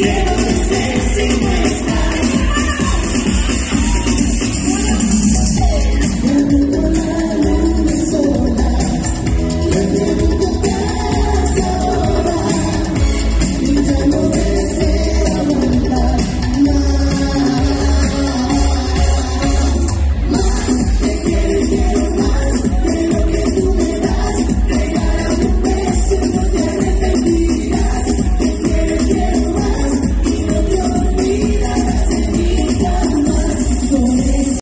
Yeah.